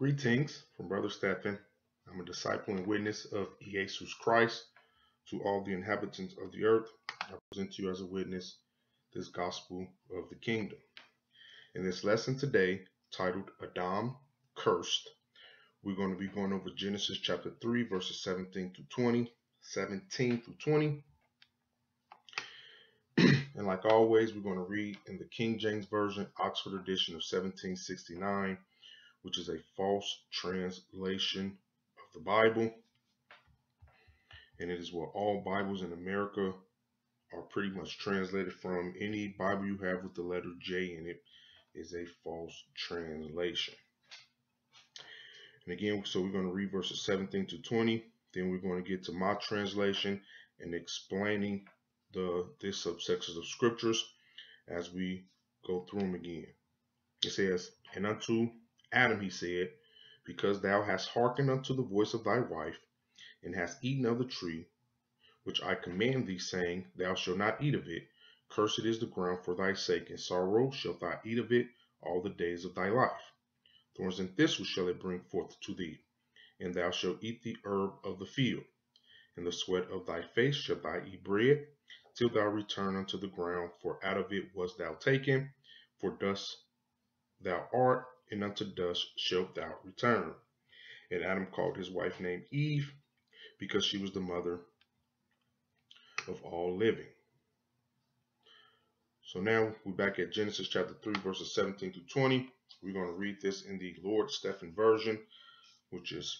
Greetings from Brother Stephen. I'm a disciple and witness of Jesus Christ to all the inhabitants of the earth. I present to you as a witness this gospel of the kingdom. In this lesson today, titled Adam Cursed, we're going to be going over Genesis chapter 3, verses 17 to 20, 17 through 20. and like always, we're going to read in the King James Version, Oxford edition of 1769 which is a false translation of the Bible. And it is what all Bibles in America are pretty much translated from. Any Bible you have with the letter J in it is a false translation. And again, so we're going to read verses 17 to 20. Then we're going to get to my translation and explaining the this subsections of scriptures as we go through them again. It says, And unto Adam, he said, because thou hast hearkened unto the voice of thy wife, and hast eaten of the tree, which I command thee, saying, Thou shalt not eat of it, cursed is the ground for thy sake, and sorrow shalt thou eat of it all the days of thy life. Thorns and thistles shall it bring forth to thee, and thou shalt eat the herb of the field. In the sweat of thy face shalt thou eat bread, till thou return unto the ground, for out of it wast thou taken, for dust thou art, and unto dust shalt thou return. And Adam called his wife named Eve because she was the mother of all living. So now we're back at Genesis chapter 3, verses 17 to 20. We're going to read this in the Lord Stephen version, which is,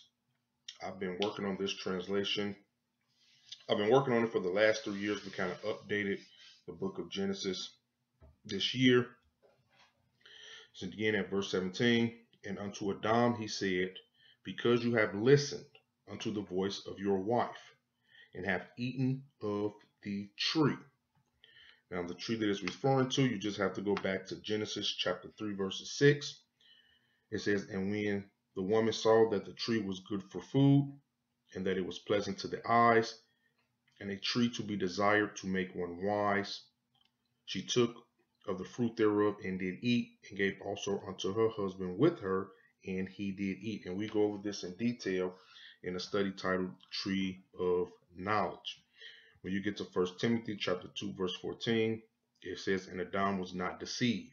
I've been working on this translation. I've been working on it for the last three years. We kind of updated the book of Genesis this year. So again at verse 17, and unto Adam he said, Because you have listened unto the voice of your wife, and have eaten of the tree. Now the tree that is referring to, you just have to go back to Genesis chapter 3, verses 6. It says, And when the woman saw that the tree was good for food, and that it was pleasant to the eyes, and a tree to be desired to make one wise, she took of the fruit thereof and did eat, and gave also unto her husband with her, and he did eat. And we go over this in detail in a study titled Tree of Knowledge. When you get to First Timothy chapter 2, verse 14, it says, And Adam was not deceived,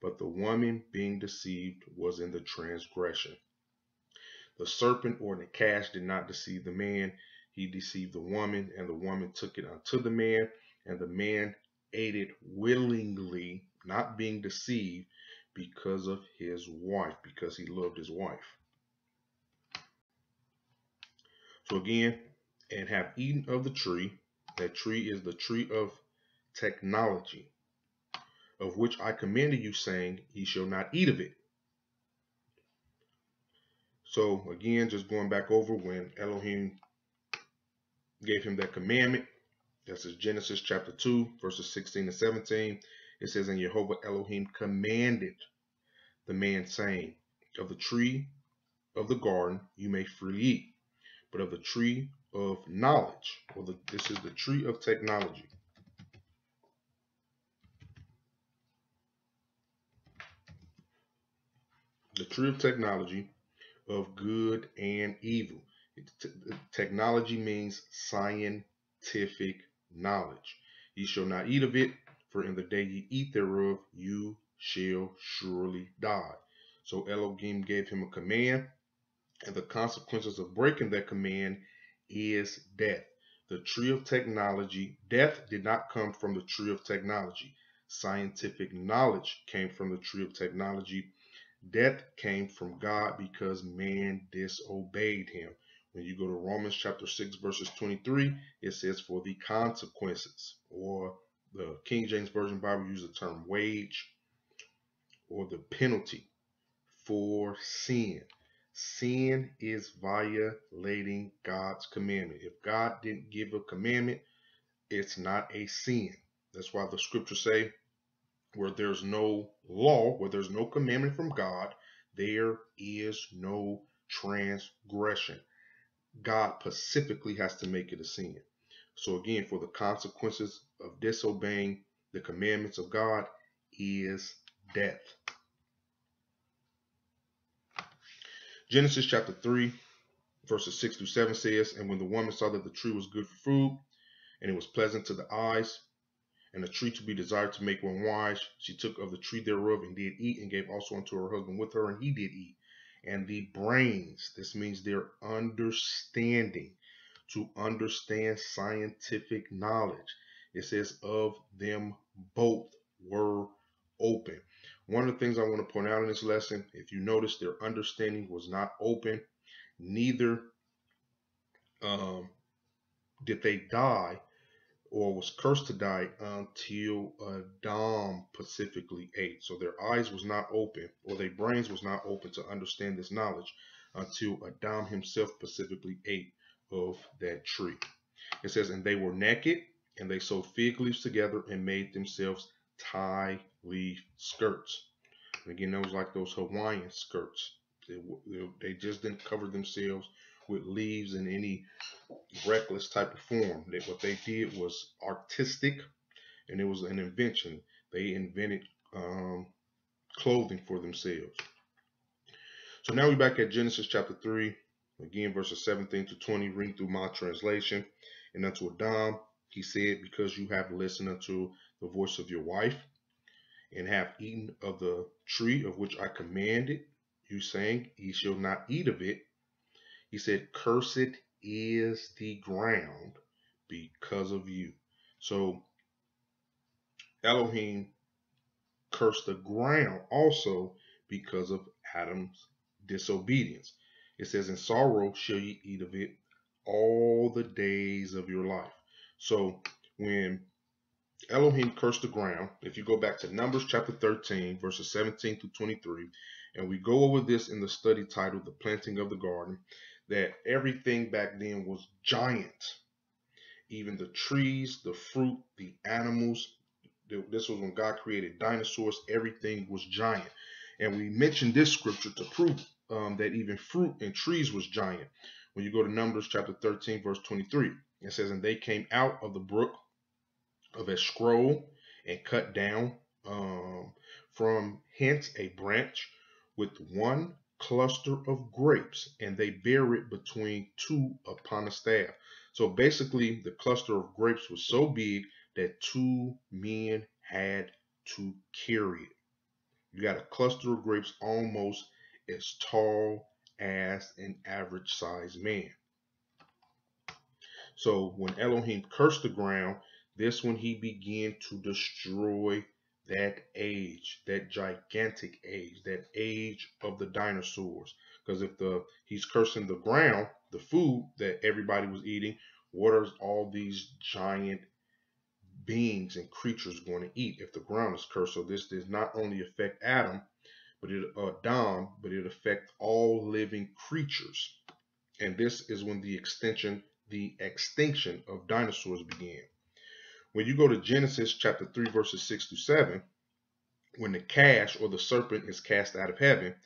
but the woman being deceived was in the transgression. The serpent or the Nakash did not deceive the man, he deceived the woman, and the woman took it unto the man, and the man aided willingly, not being deceived because of his wife, because he loved his wife. So again, and have eaten of the tree. That tree is the tree of technology, of which I commanded you, saying, Ye shall not eat of it. So again, just going back over when Elohim gave him that commandment, this is Genesis chapter 2, verses 16 to 17. It says, And Jehovah Elohim commanded the man, saying, Of the tree of the garden you may freely eat, but of the tree of knowledge, or the, this is the tree of technology. The tree of technology of good and evil. technology means scientific knowledge. Ye shall not eat of it, for in the day ye eat thereof, you shall surely die. So Elohim gave him a command, and the consequences of breaking that command is death. The tree of technology, death did not come from the tree of technology. Scientific knowledge came from the tree of technology. Death came from God because man disobeyed him. When you go to Romans chapter 6, verses 23, it says, For the consequences, or the King James Version Bible uses the term wage, or the penalty for sin. Sin is violating God's commandment. If God didn't give a commandment, it's not a sin. That's why the scriptures say, where there's no law, where there's no commandment from God, there is no transgression. God specifically has to make it a sin. So again, for the consequences of disobeying the commandments of God is death. Genesis chapter 3, verses 6 through 7 says, And when the woman saw that the tree was good for food, and it was pleasant to the eyes, and a tree to be desired to make one wise, she took of the tree thereof and did eat, and gave also unto her husband with her, and he did eat. And the brains, this means their understanding, to understand scientific knowledge. It says, of them both were open. One of the things I want to point out in this lesson, if you notice, their understanding was not open, neither um, did they die or was cursed to die until uh, Adam specifically ate. So their eyes was not open or their brains was not open to understand this knowledge until Adam himself specifically ate of that tree. It says, and they were naked and they sewed fig leaves together and made themselves tie leaf skirts. And again, those like those Hawaiian skirts. They, they just didn't cover themselves with leaves in any reckless type of form. That what they did was artistic, and it was an invention. They invented um, clothing for themselves. So now we're back at Genesis chapter 3, again, verses 17 to 20, reading through my translation. And unto Adam, he said, Because you have listened unto the voice of your wife, and have eaten of the tree of which I commanded you, saying, Ye shall not eat of it. He said, Cursed is the ground because of you. So Elohim cursed the ground also because of Adam's disobedience. It says, In sorrow shall ye eat of it all the days of your life. So when Elohim cursed the ground, if you go back to Numbers chapter 13, verses 17 to 23, and we go over this in the study titled The Planting of the Garden, that everything back then was giant. Even the trees, the fruit, the animals. This was when God created dinosaurs. Everything was giant. And we mentioned this scripture to prove um, that even fruit and trees was giant. When you go to Numbers chapter 13, verse 23, it says, And they came out of the brook of Eshcol and cut down um, from hence a branch with one cluster of grapes and they bear it between two upon a staff. So basically, the cluster of grapes was so big that two men had to carry it. You got a cluster of grapes almost as tall as an average sized man. So when Elohim cursed the ground, this when he began to destroy that age, that gigantic age, that age of the dinosaurs. Because if the he's cursing the ground, the food that everybody was eating, what are all these giant beings and creatures going to eat if the ground is cursed? So this does not only affect Adam, but it uh, Dom, but it affects all living creatures. And this is when the extension, the extinction of dinosaurs began. When you go to Genesis chapter 3, verses 6 to 7, when the Nakash or the serpent is cast out of heaven,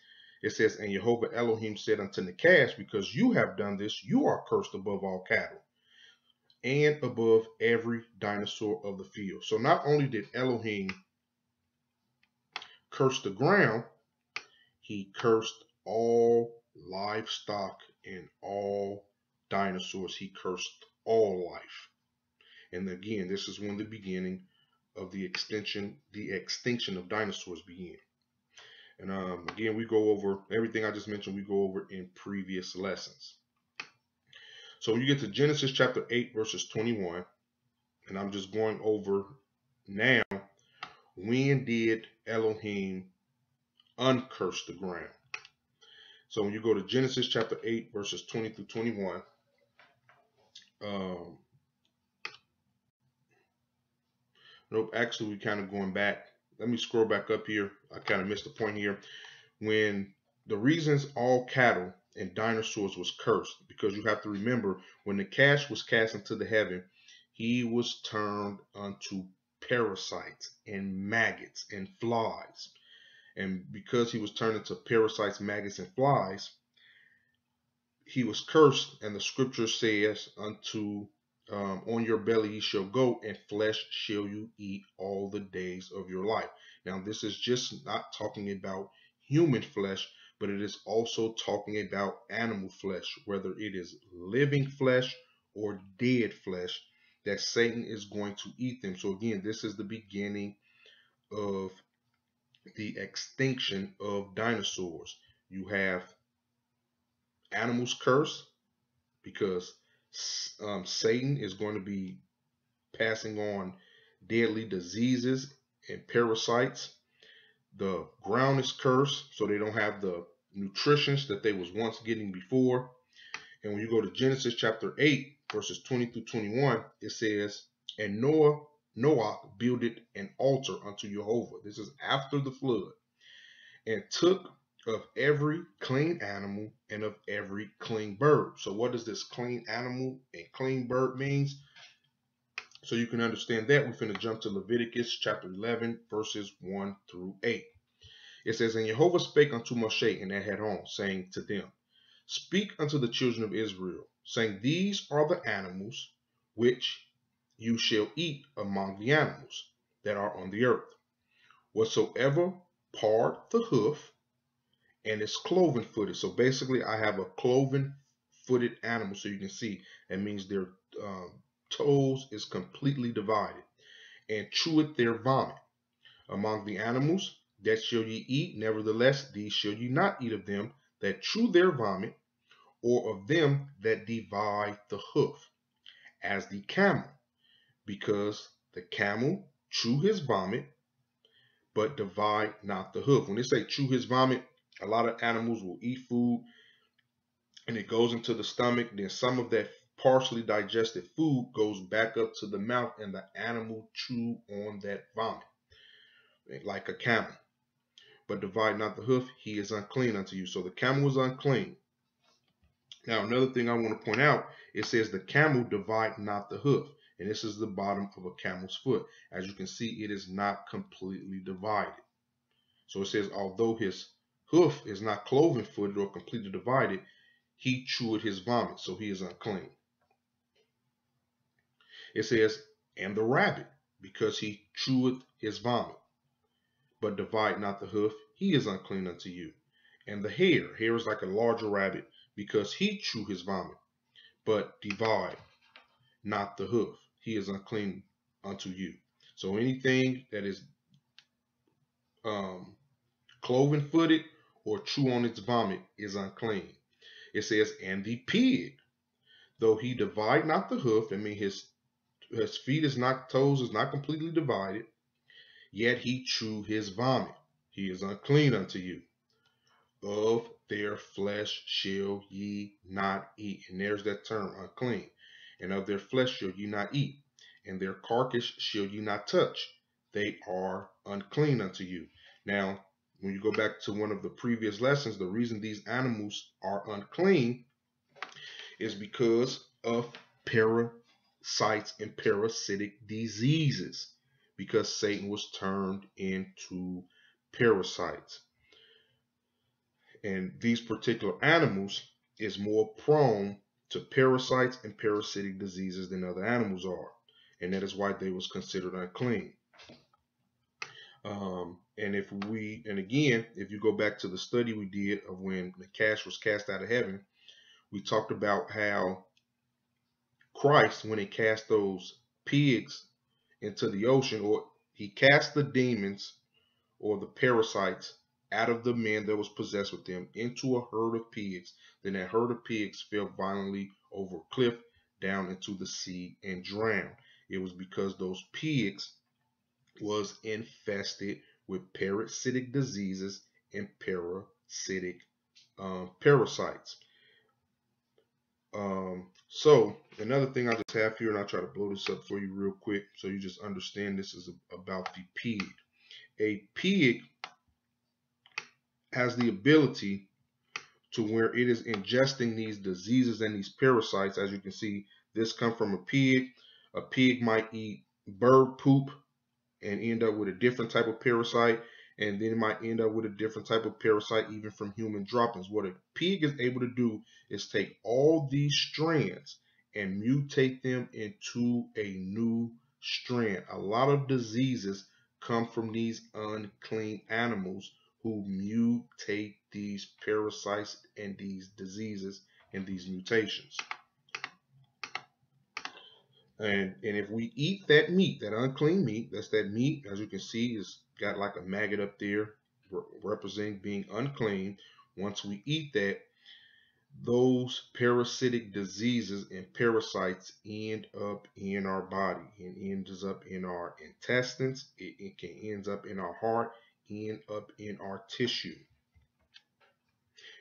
it says, And Jehovah Elohim said unto the Nakash, Because you have done this, you are cursed above all cattle and above every dinosaur of the field. So not only did Elohim curse the ground, he cursed all livestock and all dinosaurs. He cursed all life. And again, this is when the beginning of the extension, the extinction of dinosaurs began. And um, again, we go over everything I just mentioned, we go over in previous lessons. So when you get to Genesis chapter 8, verses 21, and I'm just going over now, when did Elohim uncurse the ground? So when you go to Genesis chapter 8, verses 20 through 21, um, Nope, actually, we're kind of going back. Let me scroll back up here. I kind of missed the point here. When the reasons all cattle and dinosaurs was cursed, because you have to remember when the Nakash was cast into the heaven, he was turned unto parasites and maggots and flies. And because he was turned into parasites, maggots, and flies, he was cursed, and the scripture says unto um, on your belly you shall go, and flesh shall you eat all the days of your life. Now, this is just not talking about human flesh, but it is also talking about animal flesh, whether it is living flesh or dead flesh, that Satan is going to eat them. So again, this is the beginning of the extinction of dinosaurs. You have animals curse because um, Satan is going to be passing on deadly diseases and parasites. The ground is cursed, so they don't have the nutritions that they was once getting before. And when you go to Genesis chapter 8, verses 20 through 21, it says, And Noah, Noah builded an altar unto Jehovah. This is after the flood. And took of every clean animal and of every clean bird. So what does this clean animal and clean bird means? So you can understand that, we're going to jump to Leviticus chapter 11, verses 1 through 8. It says, And Jehovah spake unto Moshe and Aaron, saying to them, Speak unto the children of Israel, saying, These are the animals which you shall eat among the animals that are on the earth. Whatsoever part the hoof and it's cloven footed. So basically, I have a cloven footed animal. So you can see that means their um, toes is completely divided and cheweth their vomit. Among the animals that shall ye eat, nevertheless, these shall ye not eat of them that chew their vomit, or of them that divide the hoof, as the camel, because the camel chew his vomit, but divide not the hoof. When they say chew his vomit, a lot of animals will eat food and it goes into the stomach. Then some of that partially digested food goes back up to the mouth and the animal chew on that vomit like a camel. But divide not the hoof, he is unclean unto you. So the camel is unclean. Now, another thing I want to point out, it says the camel divide not the hoof. And this is the bottom of a camel's foot. As you can see, it is not completely divided. So it says, although his hoof is not cloven footed or completely divided, he chewed his vomit, so he is unclean. It says, and the rabbit, because he cheweth his vomit, but divide not the hoof, he is unclean unto you. And the hare, hare is like a larger rabbit, because he chew his vomit, but divide not the hoof, he is unclean unto you. So anything that is um, cloven footed or chew on its vomit is unclean. It says, and the pig, though he divide not the hoof, I mean his his feet is not toes is not completely divided, yet he chew his vomit. He is unclean unto you. Of their flesh shall ye not eat. And there's that term, unclean. And of their flesh shall ye not eat, and their carcass shall ye not touch. They are unclean unto you. Now, when you go back to one of the previous lessons, the reason these animals are unclean is because of parasites and parasitic diseases, because Satan was turned into parasites. And these particular animals is more prone to parasites and parasitic diseases than other animals are. And that is why they was considered unclean. Um, and if we, and again, if you go back to the study we did of when the Nakash was cast out of heaven, we talked about how Christ, when he cast those pigs into the ocean, or he cast the demons or the parasites out of the man that was possessed with them into a herd of pigs. Then that herd of pigs fell violently over a cliff down into the sea and drowned. It was because those pigs was infested with parasitic diseases and parasitic um, parasites. Um, so another thing I just have here, and I'll try to blow this up for you real quick so you just understand this is about the pig. A pig has the ability to where it is ingesting these diseases and these parasites. As you can see, this come from a pig. A pig might eat bird poop and end up with a different type of parasite and then it might end up with a different type of parasite even from human droppings. What a pig is able to do is take all these strands and mutate them into a new strand. A lot of diseases come from these unclean animals who mutate these parasites and these diseases and these mutations. And, and if we eat that meat, that unclean meat, that's that meat, as you can see, is got like a maggot up there representing being unclean. Once we eat that, those parasitic diseases and parasites end up in our body and ends up in our intestines. It, it can ends up in our heart, end up in our tissue.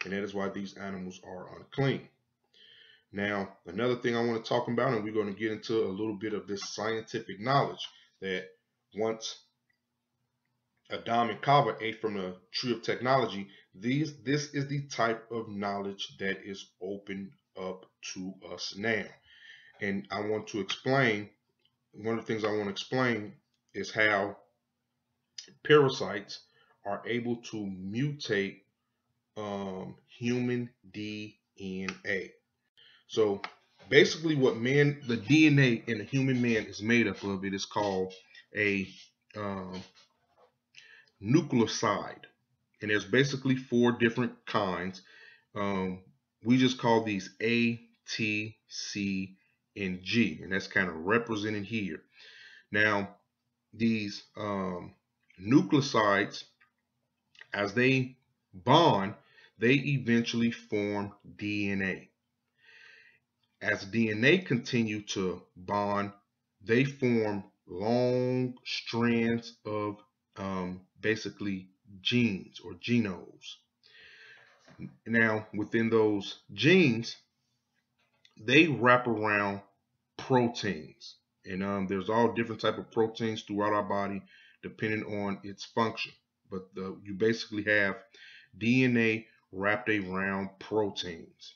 And that is why these animals are unclean. Now, another thing I want to talk about, and we're going to get into a little bit of this scientific knowledge that once Adam and Chavah ate from the tree of technology, these this is the type of knowledge that is open up to us now. And I want to explain, one of the things I want to explain is how parasites are able to mutate um, human DNA. So basically what man, the DNA in a human man is made up of, it is called a um, nucleoside. And there's basically four different kinds. Um, we just call these A, T, C, and G. And that's kind of represented here. Now, these um, nucleosides, as they bond, they eventually form DNA. As DNA continue to bond, they form long strands of um, basically genes or genomes. Now, within those genes, they wrap around proteins. And um, there's all different type of proteins throughout our body depending on its function. But the, you basically have DNA wrapped around proteins.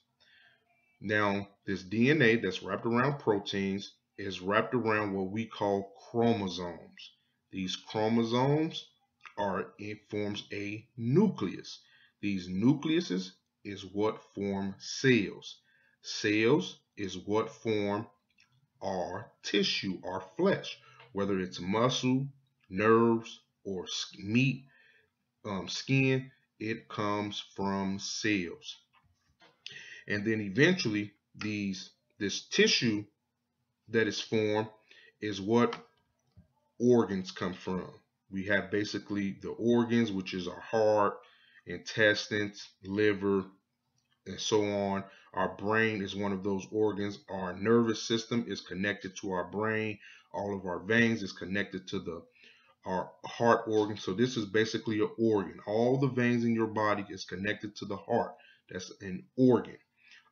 Now, this DNA that's wrapped around proteins is wrapped around what we call chromosomes. These chromosomes are it forms a nucleus. These nucleuses is what form cells. Cells is what form our tissue, our flesh, whether it's muscle, nerves, or meat, um, skin, it comes from cells. And then eventually these this tissue that is formed is what organs come from we have basically the organs, which is our heart, intestines, liver, and so on. Our brain is one of those organs. Our nervous system is connected to our brain. All of our veins is connected to the our heart organ. So this is basically an organ. All the veins in your body is connected to the heart. That's an organ.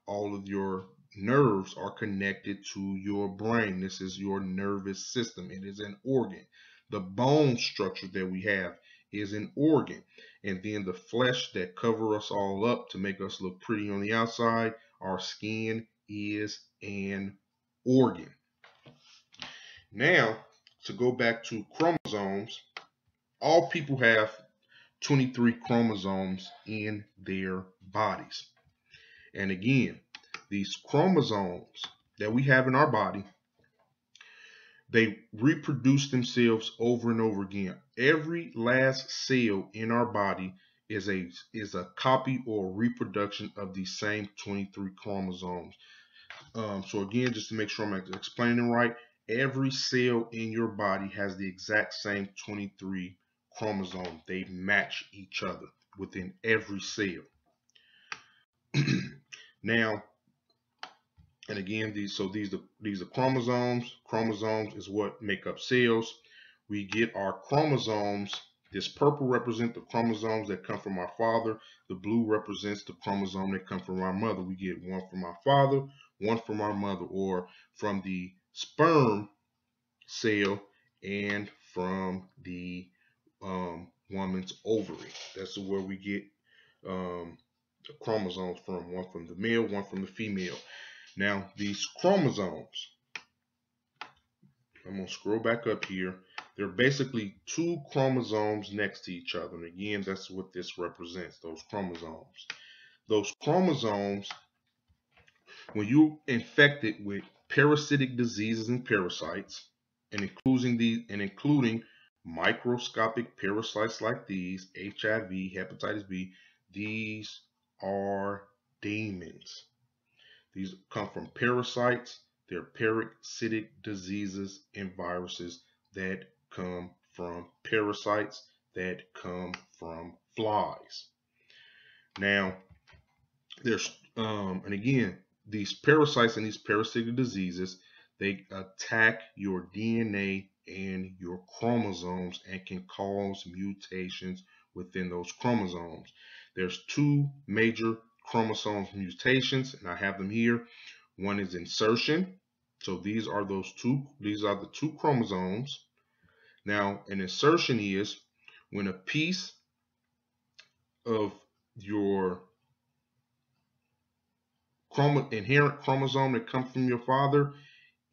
All of your nerves are connected to your brain. This is your nervous system. It is an organ. The bone structure that we have is an organ. And then the flesh that cover us all up to make us look pretty on the outside, our skin is an organ. Now, to go back to chromosomes, all people have 23 chromosomes in their bodies. And again, these chromosomes that we have in our body they reproduce themselves over and over again. Every last cell in our body is a is a copy or reproduction of the same 23 chromosomes. Um, so again, just to make sure I'm explaining right, every cell in your body has the exact same 23 chromosomes. They match each other within every cell. Now, and again, these so these are these are chromosomes. Chromosomes is what make up cells. We get our chromosomes. This purple represents the chromosomes that come from our father. The blue represents the chromosome that come from our mother. We get one from our father, one from our mother, or from the sperm cell and from the um, woman's ovary. That's where we get um, chromosomes from. One from the male, one from the female. Now, these chromosomes, I'm going to scroll back up here. They're basically two chromosomes next to each other. And again, that's what this represents, those chromosomes. Those chromosomes, when you're infected with parasitic diseases and parasites, and including these and including microscopic parasites like these, HIV, hepatitis B, these are demons. These come from parasites. They're parasitic diseases and viruses that come from parasites that come from flies. Now, there's um, and again, these parasites and these parasitic diseases, they attack your DNA and your chromosomes and can cause mutations within those chromosomes. There's two major chromosome mutations, and I have them here. One is insertion. So these are those two, these are the two chromosomes. Now, an insertion is when a piece of your chrom inherent chromosome that comes from your father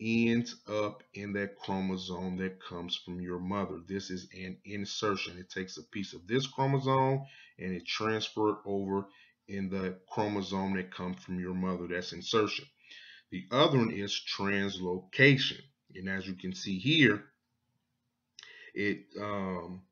ends up in that chromosome that comes from your mother. This is an insertion. It takes a piece of this chromosome and it transfers over in the chromosome that comes from your mother. That's insertion. The other one is translocation. And as you can see here, it um,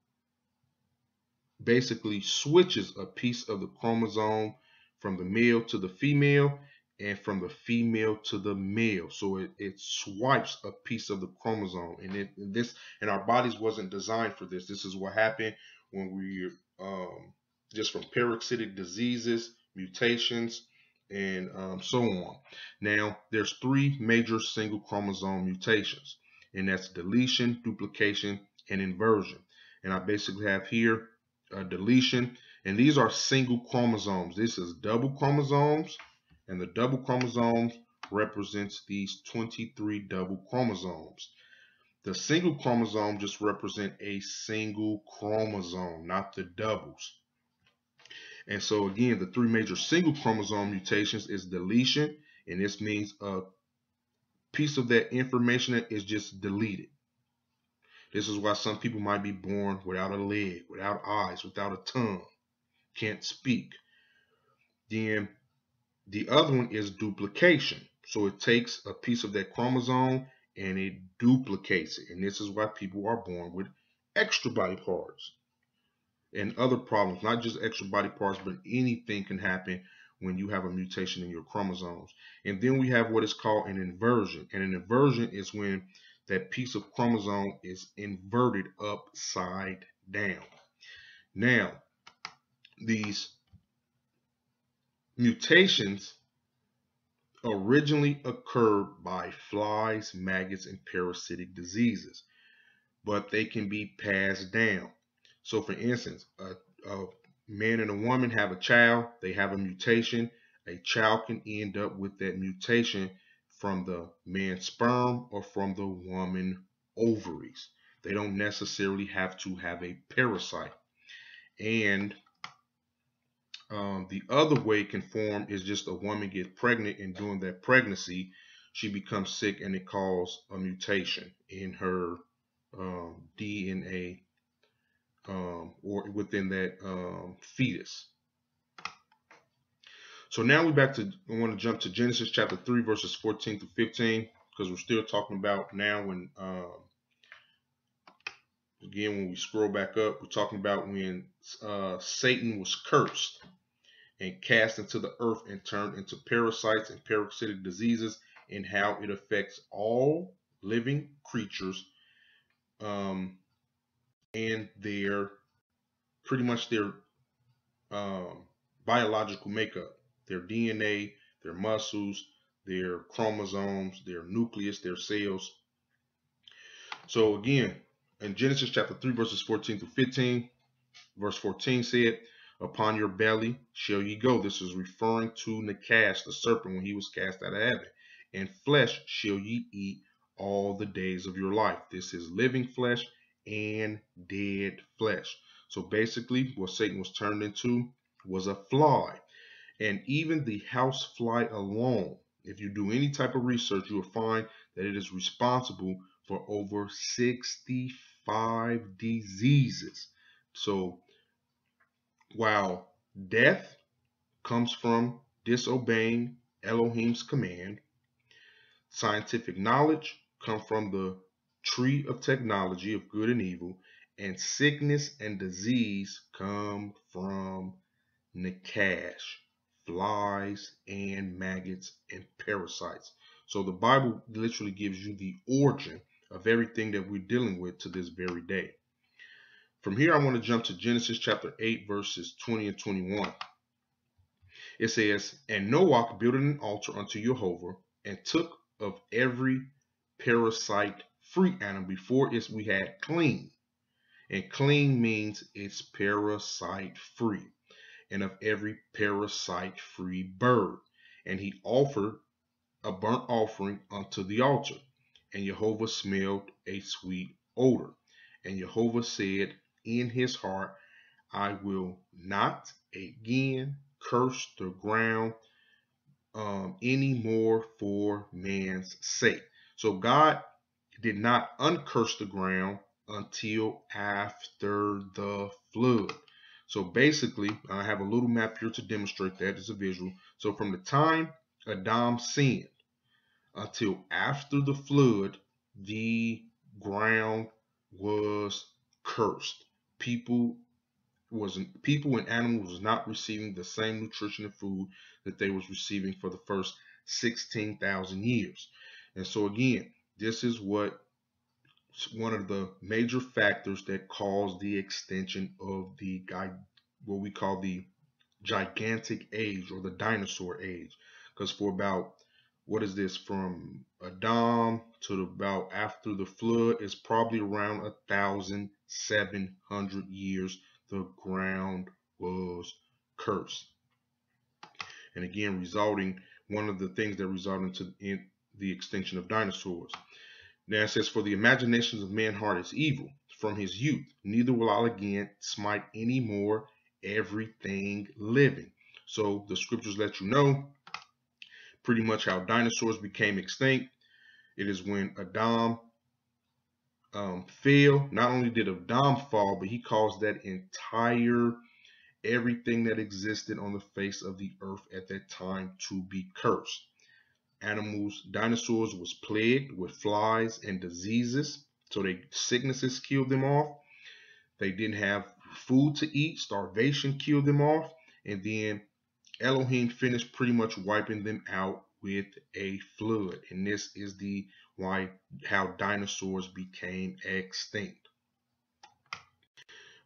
basically switches a piece of the chromosome from the male to the female and from the female to the male. So it, it swipes a piece of the chromosome. And it this and our bodies wasn't designed for this. This is what happened when we um, just from parasitic diseases, mutations, and um, so on. Now, there's three major single chromosome mutations, and that's deletion, duplication, and inversion. And I basically have here a deletion, and these are single chromosomes. This is double chromosomes, and the double chromosomes represents these 23 double chromosomes. The single chromosome just represent a single chromosome, not the doubles. And so again, the three major single chromosome mutations is deletion, and this means a piece of that information is just deleted. This is why some people might be born without a leg, without eyes, without a tongue, can't speak. Then the other one is duplication. So it takes a piece of that chromosome and it duplicates it. And this is why people are born with extra body parts and other problems, not just extra body parts, but anything can happen when you have a mutation in your chromosomes. And then we have what is called an inversion. And an inversion is when that piece of chromosome is inverted upside down. Now, these mutations originally occurred by flies, maggots, and parasitic diseases, but they can be passed down. So for instance, a, a man and a woman have a child, they have a mutation. A child can end up with that mutation from the man's sperm or from the woman ovaries. They don't necessarily have to have a parasite. And um, the other way it can form is just a woman gets pregnant and during that pregnancy, she becomes sick and it causes a mutation in her um, DNA um, or within that um, fetus. So now we're back to, I want to jump to Genesis chapter 3, verses 14 to 15, because we're still talking about now when, um, again, when we scroll back up, we're talking about when uh, Satan was cursed and cast into the earth and turned into parasites and parasitic diseases and how it affects all living creatures um, and their pretty much their um, biological makeup, their DNA, their muscles, their chromosomes, their nucleus, their cells. So again, in Genesis chapter 3, verses 14 to 15, verse 14 said, Upon your belly shall ye go. This is referring to Nakash, the serpent, when he was cast out of heaven. And flesh shall ye eat all the days of your life. This is living flesh and dead flesh. So basically, what Satan was turned into was a fly. And even the house fly alone, if you do any type of research, you will find that it is responsible for over 65 diseases. So while death comes from disobeying Elohim's command, scientific knowledge comes from the tree of technology of good and evil, and sickness and disease come from nakash, flies and maggots and parasites. So the Bible literally gives you the origin of everything that we're dealing with to this very day. From here, I want to jump to Genesis chapter 8, verses 20 and 21. It says, And Noah built an altar unto Jehovah and took of every parasite free animal before it we had clean. And clean means it's parasite free. And of every parasite free bird. And he offered a burnt offering unto the altar. And Jehovah smelled a sweet odor. And Jehovah said in his heart, I will not again curse the ground um, any more for man's sake. So God did not uncurse the ground until after the flood. So basically, I have a little map here to demonstrate that as a visual. So from the time Adam sinned until after the flood, the ground was cursed. People wasn't people and animals was not receiving the same nutrition and food that they was receiving for the first 16,000 years. And so again, this is what one of the major factors that caused the extension of the guy what we call the gigantic age or the dinosaur age because for about what is this from Adam to about after the flood is probably around a thousand seven hundred years the ground was cursed. And again resulting one of the things that resulted in the extinction of dinosaurs. Now it says for the imaginations of man heart is evil from his youth. Neither will I again smite any more everything living. So the scriptures let you know pretty much how dinosaurs became extinct. It is when Adam um, fell. Not only did Adam fall, but he caused that entire everything that existed on the face of the earth at that time to be cursed. Animals, dinosaurs was plagued with flies and diseases. So they sicknesses killed them off. They didn't have food to eat. Starvation killed them off. And then Elohim finished pretty much wiping them out with a flood. And this is the why how dinosaurs became extinct.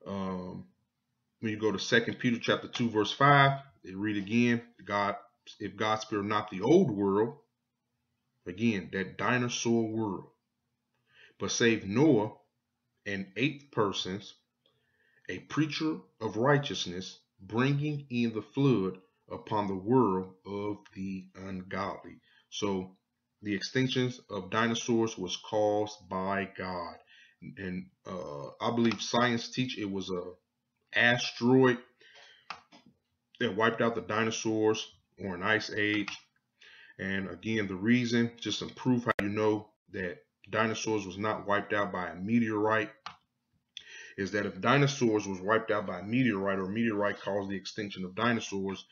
Um, when you go to Second Peter chapter 2, verse 5, they read again, God, if God spared not the old world, again, that dinosaur world, but saved Noah and eight persons, a preacher of righteousness, bringing in the flood upon the world of the ungodly. So the extinctions of dinosaurs was caused by God. And uh, I believe science teach it was a asteroid that wiped out the dinosaurs or an ice age. And again, the reason, just some proof how you know that dinosaurs was not wiped out by a meteorite is that if dinosaurs was wiped out by a meteorite or meteorite caused the extinction of dinosaurs,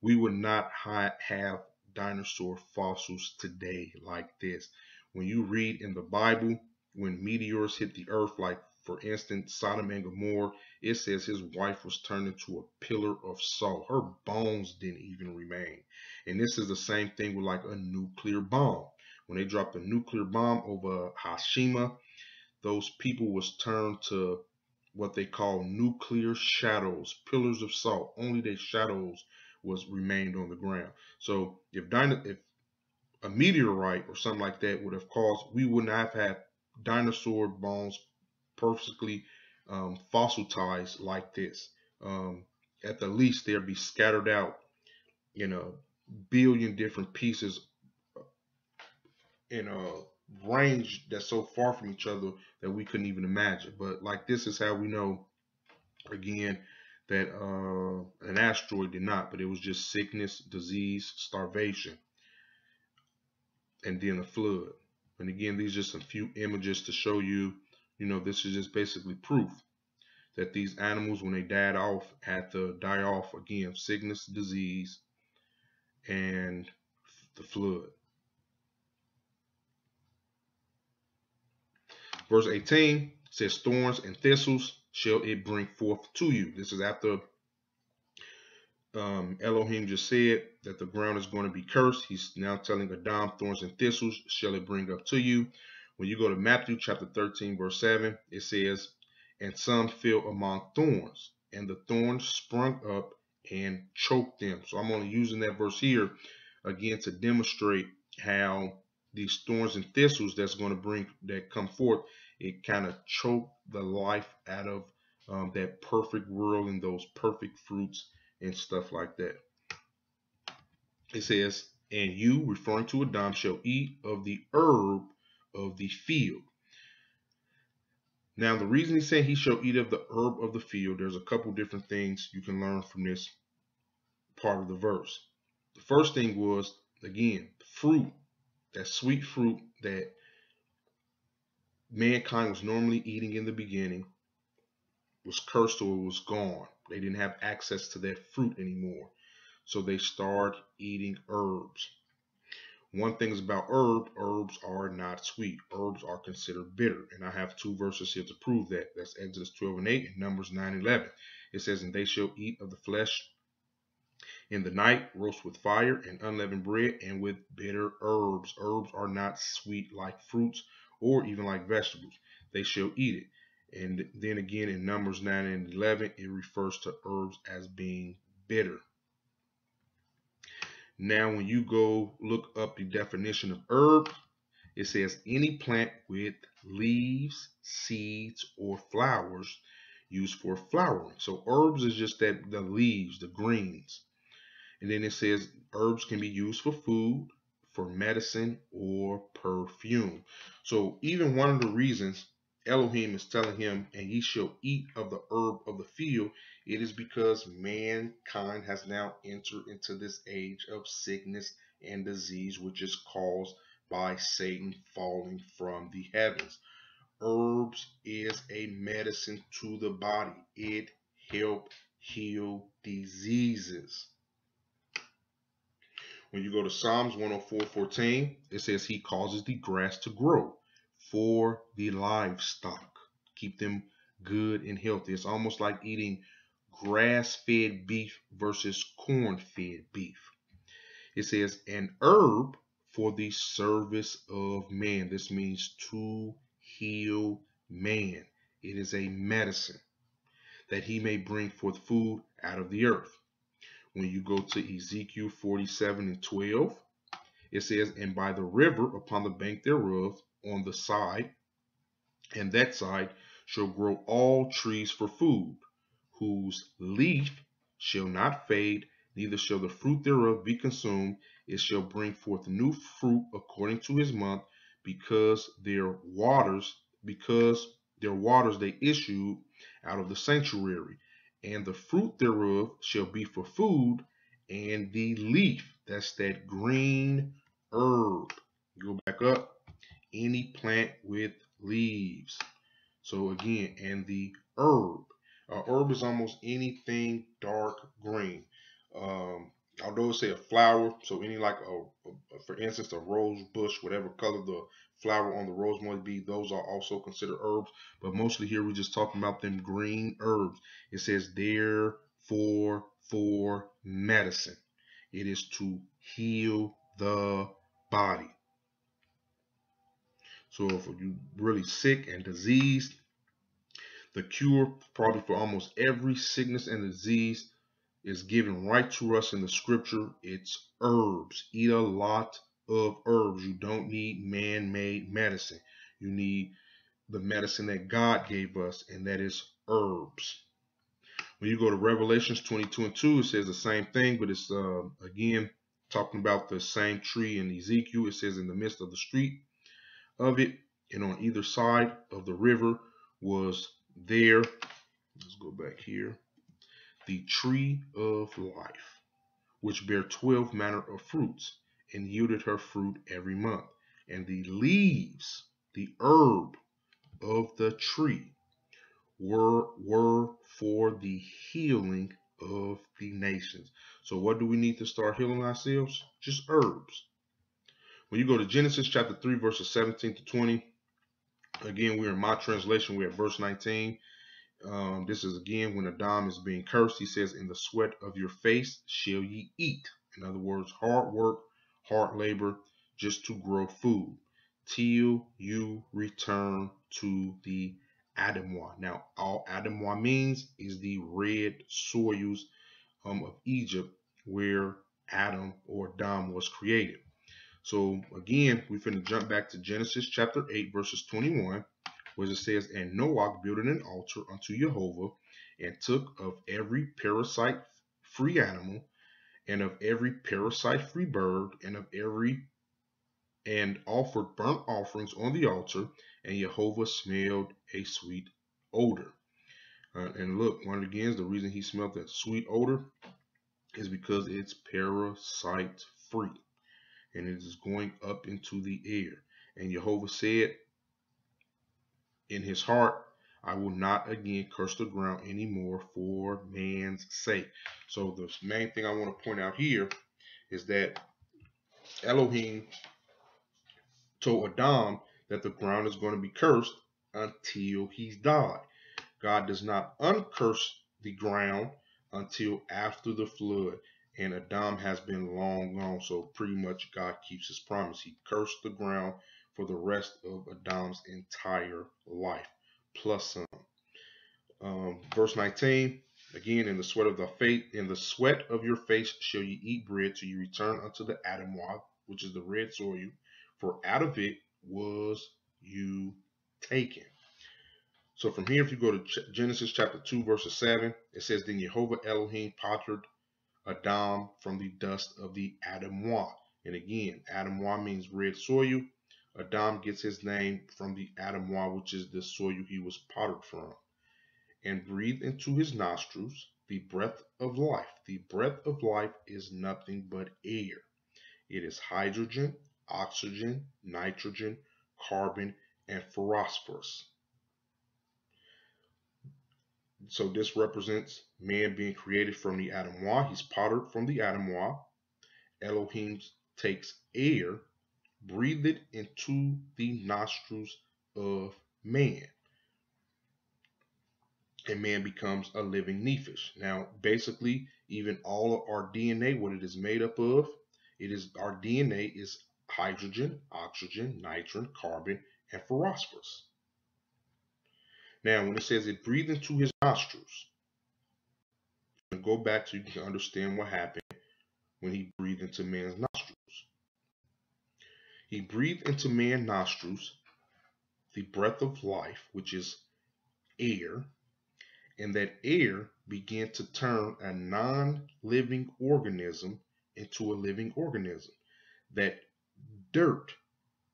we would not ha have dinosaur fossils today like this. When you read in the Bible, when meteors hit the earth, like for instance, Sodom and Gomorrah, it says his wife was turned into a pillar of salt. Her bones didn't even remain. And this is the same thing with like a nuclear bomb. When they dropped a nuclear bomb over Hiroshima, those people was turned to what they call nuclear shadows, pillars of salt. Only their shadows was remained on the ground. So if if a meteorite or something like that would have caused, we would not have had dinosaur bones perfectly um, fossilized like this. Um, at the least, they'd be scattered out in a billion different pieces in a range that's so far from each other that we couldn't even imagine. But like this is how we know, again, that uh, an asteroid did not, but it was just sickness, disease, starvation, and then a flood. And again, these are just a few images to show you, you know, this is just basically proof that these animals, when they died off, had to die off again, sickness, disease, and the flood. Verse 18 says, Thorns and thistles shall it bring forth to you. This is after um, Elohim just said that the ground is going to be cursed. He's now telling Adam, thorns and thistles shall it bring up to you. When you go to Matthew chapter 13, verse 7, it says, And some fell among thorns, and the thorns sprung up and choked them. So I'm only using that verse here again to demonstrate how these thorns and thistles that's going to bring that come forth, it kind of choked the life out of um, that perfect world and those perfect fruits and stuff like that. It says, and you, referring to Adam, shall eat of the herb of the field. Now, the reason he's saying he shall eat of the herb of the field, there's a couple different things you can learn from this part of the verse. The first thing was, again, fruit, that sweet fruit that mankind was normally eating in the beginning was cursed or was gone. They didn't have access to that fruit anymore. So they start eating herbs. One thing is about herb, herbs are not sweet. Herbs are considered bitter. And I have two verses here to prove that. That's Exodus 12 and 8 and Numbers 9 and 11. It says, And they shall eat of the flesh in the night, roast with fire and unleavened bread and with bitter herbs. Herbs are not sweet like fruits or even like vegetables. They shall eat it. And then again in Numbers 9 and 11, it refers to herbs as being bitter. Now, when you go look up the definition of herb, it says any plant with leaves, seeds, or flowers used for flowering. So herbs is just that the leaves, the greens. And then it says herbs can be used for food, for medicine, or perfume. So even one of the reasons Elohim is telling him, and ye shall eat of the herb of the field, it is because mankind has now entered into this age of sickness and disease, which is caused by Satan falling from the heavens. Herbs is a medicine to the body. It help heal diseases. When you go to Psalms 104, 14, it says he causes the grass to grow for the livestock. Keep them good and healthy. It's almost like eating grass fed beef versus corn fed beef. It says, an herb for the service of man. This means to heal man. It is a medicine that he may bring forth food out of the earth. When you go to Ezekiel 47 and 12, it says, And by the river upon the bank thereof, on the side, and that side shall grow all trees for food, whose leaf shall not fade, neither shall the fruit thereof be consumed. It shall bring forth new fruit according to his month, because their waters, because their waters they issued out of the sanctuary. And the fruit thereof shall be for food, and the leaf, that's that green herb. You Go back up any plant with leaves. So again, and the herb. Uh, herb is almost anything dark green. Um, although say a flower, so any like a, a, for instance, a rose bush, whatever color the flower on the rosemary might be, those are also considered herbs. But mostly here we're just talking about them green herbs. It says there for for medicine. It is to heal the body. So if you're really sick and diseased, the cure probably for almost every sickness and disease is given right to us in the scripture. It's herbs. Eat a lot of herbs. You don't need man-made medicine. You need the medicine that God gave us, and that is herbs. When you go to Revelations 22 and 2, it says the same thing, but it's uh, again talking about the same tree in Ezekiel. It says in the midst of the street of it, and on either side of the river was there. Let's go back here. The tree of life, which bare twelve manner of fruits, and yielded her fruit every month. And the leaves, the herb of the tree, were were for the healing of the nations. So what do we need to start healing ourselves? Just herbs. When you go to Genesis chapter 3, verses 17 to 20, again, we're in my translation. We're at verse 19. Um, this is again when Adam is being cursed. He says, In the sweat of your face shall ye eat. In other words, hard work, hard labor, just to grow food, till you return to the Adamwa. Now, all Adamwa means is the red soils um, of Egypt where Adam or Adam was created. So again, we're going to jump back to Genesis chapter 8, verses 21, where it says, And Noah built an altar unto Jehovah, and took of every parasite-free animal, and of every parasite-free bird, and of every and offered burnt offerings on the altar, and Jehovah smelled a sweet odor. Uh, and look, one again, the reason he smelled that sweet odor is because it's parasite free and it is going up into the air. And Jehovah said in his heart, I will not again curse the ground anymore for man's sake. So the main thing I want to point out here is that Elohim told Adam that the ground is going to be cursed until he's died. God does not uncurse the ground until after the flood. And Adam has been long gone. So pretty much God keeps his promise. He cursed the ground for the rest of Adam's entire life, plus some. Um, verse 19, again, in the sweat of the face, in the sweat of your face shall you eat bread till you return unto the Adamwa, which is the red soil, for out of it was you taken. So from here, if you go to Genesis chapter 2, verses 7, it says, Then Jehovah Elohim pottered Adam from the dust of the Adamwa. And again, Adamwa means red soil. Adam gets his name from the Adamwa, which is the soil he was pottered from. And breathed into his nostrils the breath of life. The breath of life is nothing but air. It is hydrogen, oxygen, nitrogen, carbon, and phosphorus. So this represents man being created from the Adamwa. He's pottered from the Adamwa. Elohim takes air, breathe it into the nostrils of man. And man becomes a living nephesh. Now, basically, even all of our DNA, what it is made up of, it is our DNA is hydrogen, oxygen, nitrogen, carbon, and phosphorus. Now, when it says it breathed into his nostrils, go back so you can understand what happened when he breathed into man's nostrils. He breathed into man's nostrils the breath of life, which is air, and that air began to turn a non-living organism into a living organism. That dirt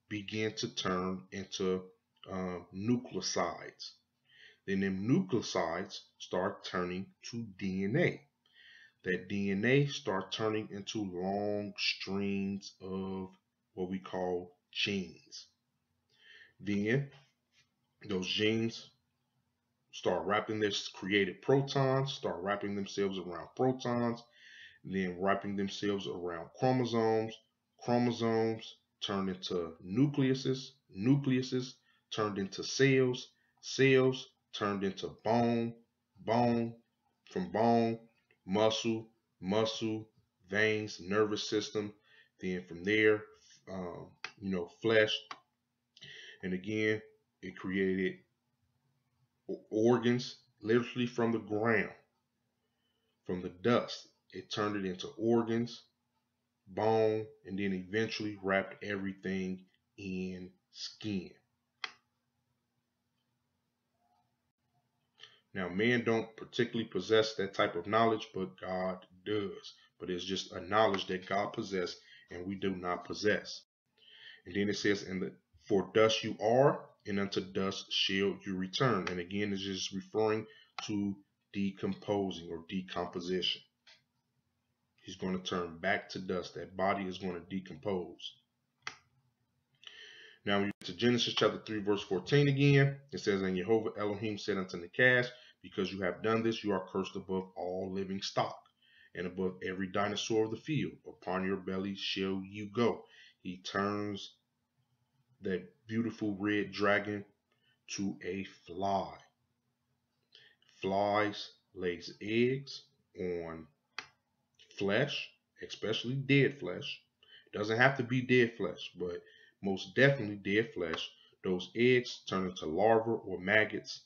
began to turn into uh, nucleosides. Then them nucleosides start turning to DNA. That DNA start turning into long strings of what we call genes. Then those genes start wrapping this created protons, start wrapping themselves around protons, then wrapping themselves around chromosomes, chromosomes turned into nucleuses, nucleuses turned into cells, cells turned into bone, bone, from bone, muscle, muscle, veins, nervous system. Then from there, um, you know, flesh. And again, it created organs literally from the ground, from the dust. It turned it into organs, bone, and then eventually wrapped everything in skin. Now, man don't particularly possess that type of knowledge, but God does. But it's just a knowledge that God possesses and we do not possess. And then it says, "And the for dust you are, and unto dust shall you return." And again, it's just referring to decomposing or decomposition. He's going to turn back to dust. That body is going to decompose. Now we get to Genesis chapter 3, verse 14 again. It says, And Jehovah Elohim said unto Nakash, because you have done this, you are cursed above all living stock, and above every dinosaur of the field. Upon your belly shall you go. He turns that beautiful red dragon to a fly. flies lays eggs on flesh, especially dead flesh. It doesn't have to be dead flesh, but most definitely dead flesh. Those eggs turn into larvae or maggots.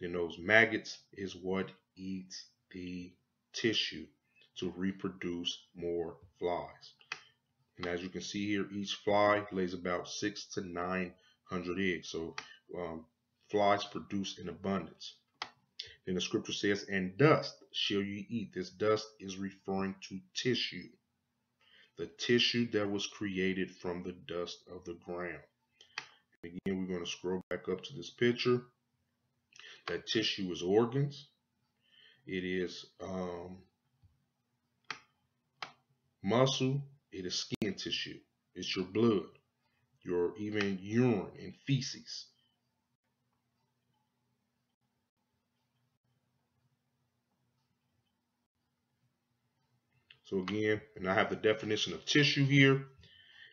Then those maggots is what eats the tissue to reproduce more flies. And as you can see here, each fly lays about six to nine hundred eggs. So um, flies produce in abundance. Then the scripture says, and dust shall you eat. This dust is referring to tissue. The tissue that was created from the dust of the ground. And again, we're going to scroll back up to this picture. That tissue is organs. It is um, muscle. It is skin tissue. It's your blood, your even urine and feces. So again, and I have the definition of tissue here.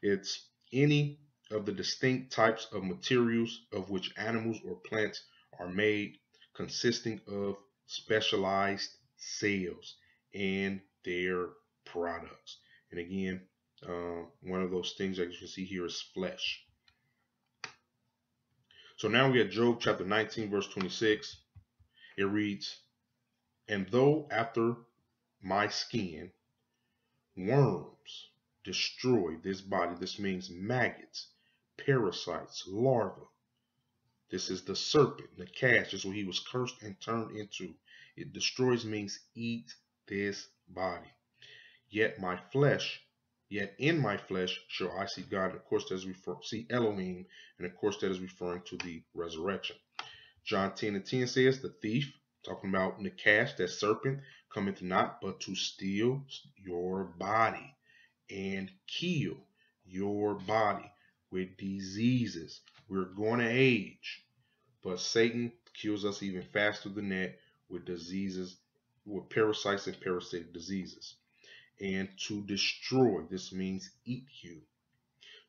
It's any of the distinct types of materials of which animals or plants are made consisting of specialized cells and their products. And again, uh, one of those things that you can see here is flesh. So now we have Job chapter 19, verse 26. It reads, And though after my skin Worms destroy this body. This means maggots, parasites, larvae. This is the serpent, the cash. Is what he was cursed and turned into. It destroys means eat this body. Yet my flesh, yet in my flesh shall I see God. And of course, that is refer see Elohim, and of course that is referring to the resurrection. John 10 and 10 says, the thief, talking about Nakash, that serpent, cometh not but to steal your body and kill your body with diseases. We're going to age, but Satan kills us even faster than that with diseases, with parasites and parasitic diseases. And to destroy, this means eat you.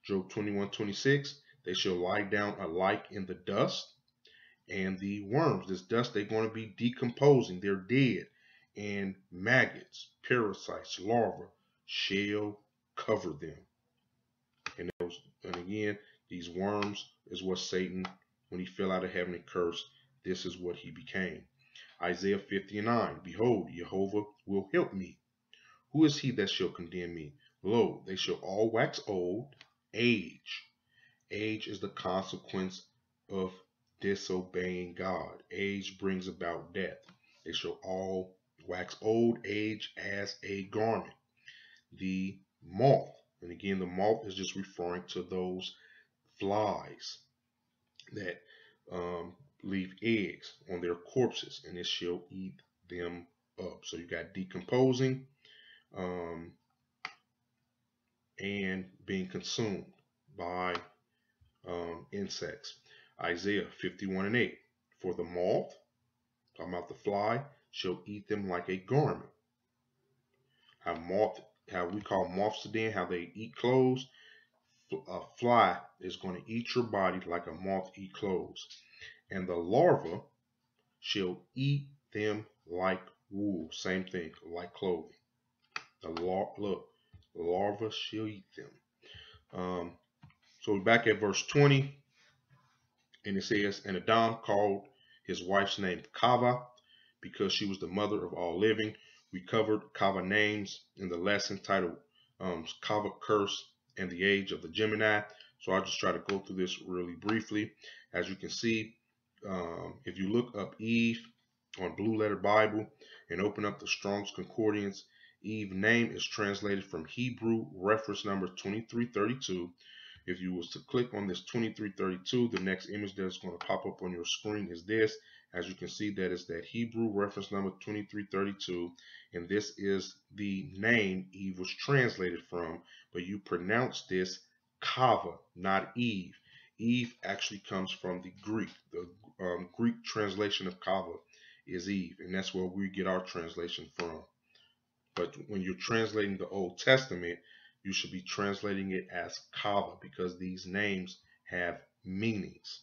Job 21 26, they shall lie down alike in the dust and the worms. This dust, they're going to be decomposing, they're dead and maggots, parasites, larvae shall cover them. And, those, and again, these worms is what Satan, when he fell out of heaven and cursed, this is what he became. Isaiah 59, Behold, Jehovah will help me. Who is he that shall condemn me? Lo, they shall all wax old, age. Age is the consequence of disobeying God. Age brings about death. They shall all wax old age as a garment. The moth, and again, the moth is just referring to those flies that um, leave eggs on their corpses, and it shall eat them up. So you got decomposing um, and being consumed by um, insects. Isaiah 51 and 8. For the moth, talking about the fly, shall eat them like a garment. How moth, how we call moths today, how they eat clothes. A fly is going to eat your body like a moth eat clothes. And the larva shall eat them like wool. Same thing, like clothing. The lar look, larva shall eat them. Um, so we're back at verse 20. And it says, And Adam called his wife's name Chavah, because she was the mother of all living. We covered Chavah names in the lesson titled um, Chavah Curse and the Age of the Gemini. So I'll just try to go through this really briefly. As you can see, um, if you look up Eve on Blue Letter Bible and open up the Strong's Concordance, Eve name is translated from Hebrew reference number 2332. If you was to click on this 2332, the next image that's going to pop up on your screen is this. As you can see, that is that Hebrew reference number 2332, and this is the name Eve was translated from, but you pronounce this Chavah, not Eve. Eve actually comes from the Greek. The um, Greek translation of Chavah is Eve, and that's where we get our translation from. But when you're translating the Old Testament, you should be translating it as Chavah because these names have meanings.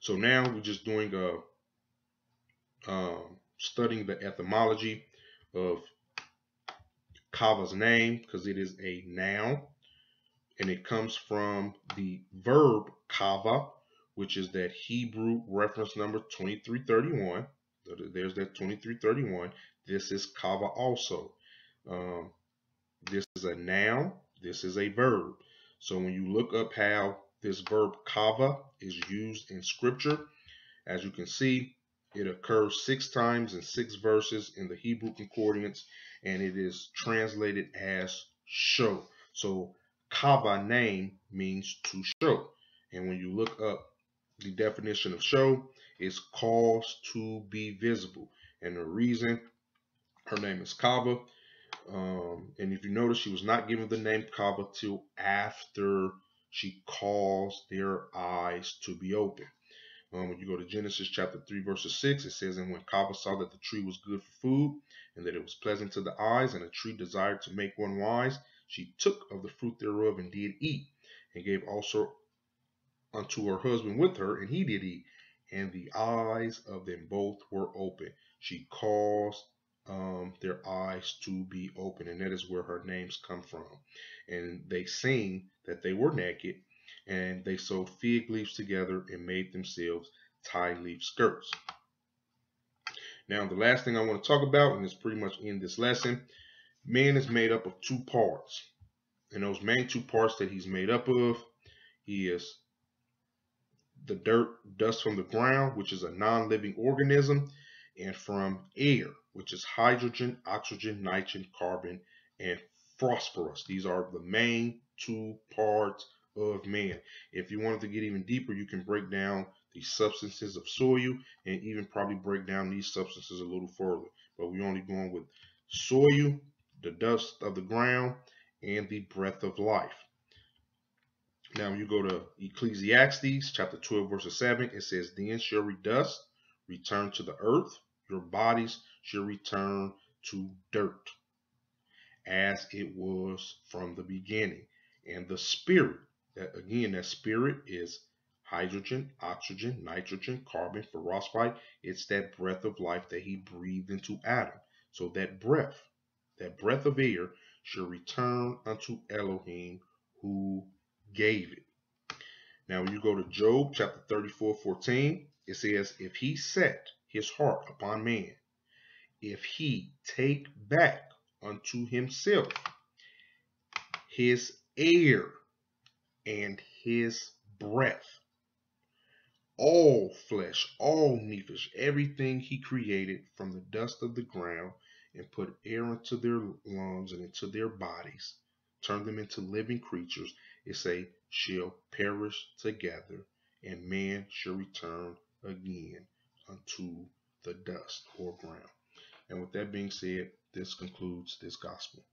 So now we're just doing a, um, studying the etymology of Chavah's name because it is a noun and it comes from the verb chavah, which is that Hebrew reference number 2331. There's that 2331. This is chavah also. Um, this is a noun. This is a verb. So when you look up how this verb chavah is used in scripture, as you can see, it occurs six times in six verses in the Hebrew concordance, and it is translated as show. So chavah name means to show. And when you look up the definition of show, it's cause to be visible. And the reason her name is Chavah. Um, and if you notice, she was not given the name Chavah till after she caused their eyes to be open. Um, when you go to Genesis chapter 3, verse 6, it says, And when Chavah saw that the tree was good for food, and that it was pleasant to the eyes, and a tree desired to make one wise, she took of the fruit thereof and did eat, and gave also unto her husband with her, and he did eat. And the eyes of them both were open. She caused um, their eyes to be open, and that is where her names come from. And they sing that they were naked, and they sewed fig leaves together and made themselves tie leaf skirts. Now, the last thing I want to talk about, and it's pretty much in this lesson, man is made up of two parts. And those main two parts that he's made up of, he is the dirt, dust from the ground, which is a non-living organism, and from air, which is hydrogen, oxygen, nitrogen, carbon, and phosphorus. These are the main two parts of man. If you wanted to get even deeper, you can break down the substances of soil and even probably break down these substances a little further. But we're only going with soil, the dust of the ground, and the breath of life. Now, you go to Ecclesiastes chapter 12, verse 7, it says, Then shall we dust return to the earth, your bodies shall return to dirt, as it was from the beginning. And the spirit, that again, that spirit is hydrogen, oxygen, nitrogen, carbon, phosphite. It's that breath of life that he breathed into Adam. So that breath, that breath of air, shall return unto Elohim who gave it. Now, when you go to Job chapter 34, 14, it says, If he set his heart upon man, if he take back unto himself his air and his breath, all flesh, all nephesh, everything he created from the dust of the ground, and put air into their lungs and into their bodies, turn them into living creatures, it say, shall perish together, and man shall return again unto the dust or ground. And with that being said, this concludes this gospel.